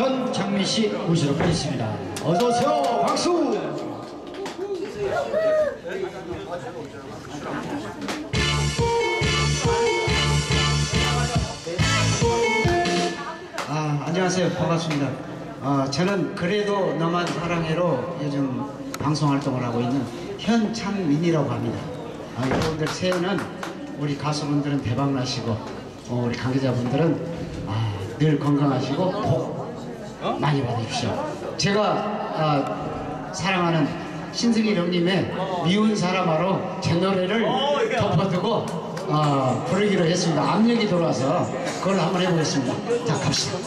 현장민 씨 모시도록 하겠습니다. 어서 오세요. 박수. 아, 안녕하세요. 반갑습니다. 아, 저는 그래도 너만 사랑해로 요즘 방송 활동을 하고 있는 현창민이라고 합니다. 아, 여러분들 새해는 우리 가수분들은 대박 나시고 어, 우리 관계자분들은 아, 늘 건강하시고 복 많이 받으십시오. 제가 아, 사랑하는 신승일 형님의 미운 사람하로 제 노래를 덮어두고 어, 부르기로 했습니다. 압력이 들어와서 그걸 한번 해보겠습니다. 자, 갑시다.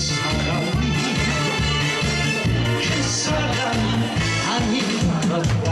사람이 그 사람이 아닌 것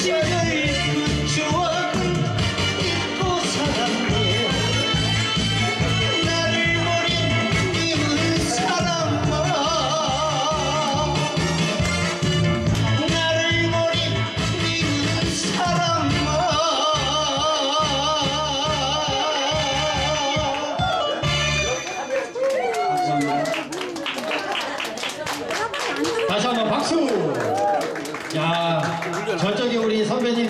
시절 그 추억을 잊고 살았네. 나를 버린 미운 사람아. 나를 버린 미운 사람아. 다시 한번 박수. 야, 저쪽에 우리 선배님